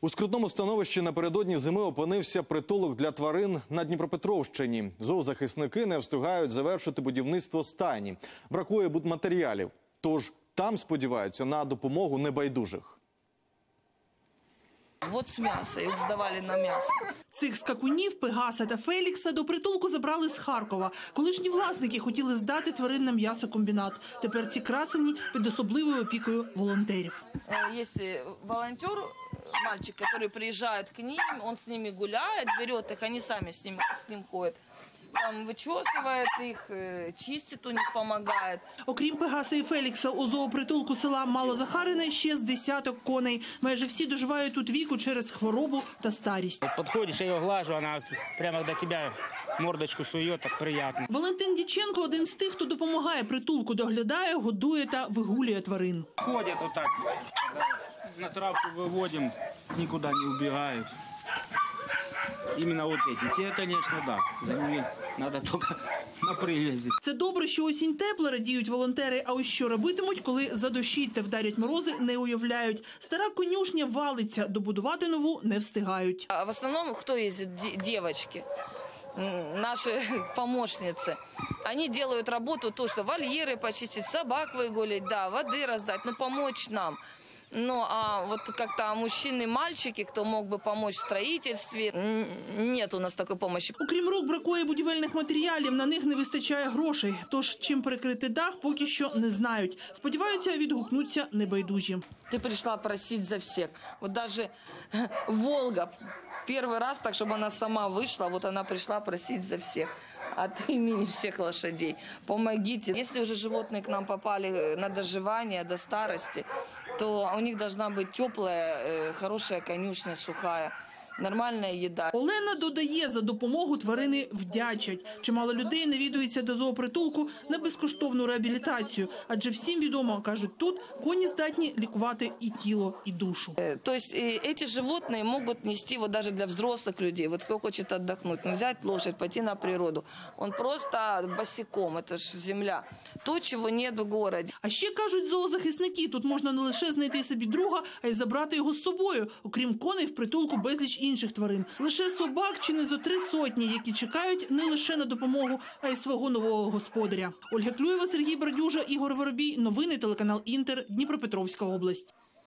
У скрутному становищі напередодні зими опинився притулок для тварин на Дніпропетровщині. Зоозахисники не встигають завершити будівництво стайні. Бракує будматеріалів. Тож там сподіваються на допомогу небайдужих. Вот с мяса, их сдавали на мясо. Цих скакунів Пегаса та Фелікса до притулку забрали з Харкова. Колишні власники хотіли здати тварин на м'ясокомбінат. Тепер ці красені під особливою опікою волонтерів. Э, Есть э, волонтер, э, мальчик, который приезжает к ним, он с ними гуляет, берет их, они сами с ним, с ним ходят Там вычесывает их, э, чистит у них, помогает. Окрім Пегаса і Фелікса, у зоопритулку села Малозахарине ще з десяток коней. Майже всі доживають тут віку через хворобу та старість. Подходишь, я ее глажу, она прямо до тебя мордочку сует, так приятно. Валентин Діченко один з тих, хто допомагає притулку, доглядає, годує та вигулює тварин. Ходят вот так, когда на травку выводим, никуда не убегают. Именно вот эти. Те, конечно, да. За ними надо только на привязи. Це добре, що осінь тепла, радіють волонтери. А ось що робитимуть, коли задощить та вдарять морози, не уявляють. Стара конюшня валиться, добудувати нову не встигають. А в основном кто ездит? Де- девочки. М, Наши помощницы. Они делают работу, то, что вольеры почистить, собак выгулить, да, воды раздать, ну, помочь нам. Ну, а вот как-то мужчины, мальчики, кто мог бы помочь в строительстве, м, нет у нас такой помощи. Окрім рук, бракує будівельних матеріалів, на них не вистачає грошей. Тож чим прикрити дах, поки що не знають. Сподіваються, відгукнуться небайдужі. Ты пришла просить за всех. Вот даже Волга первый раз, так чтобы она сама вышла, вот она пришла просить за всех От имени всех лошадей. Помогите. Если уже животные к нам попали э, на доживание до старости, то у них должна быть теплая, э, хорошая конюшня, сухая, нормальная еда. Олена додає, за допомогу тварини вдячать. Чимало людей навідується до зоопритулку на безкоштовну реабілітацію, адже всім відомо кажуть, тут коні здатні лікувати і тіло, і душу. Э, То есть э, эти животные могут нести вот даже для взрослых людей. Вот кто хочет отдохнуть, ну, взять лошадь, пойти на природу. Он просто босиком, это же земля. То, чого нет в городе. А ще кажуть зоозахисники, тут можна не лише знайти собі друга, а й забрати його з собою. Окрім коней, в притулку безліч інших тварин. Лише собак чи не зо три сотні, які чекають не лише на допомогу, а й свого нового господаря. Ольга Клюєва, Сергій Бердюжа, Ігор Воробій. Новини телеканал Інтер, Дніпропетровська область.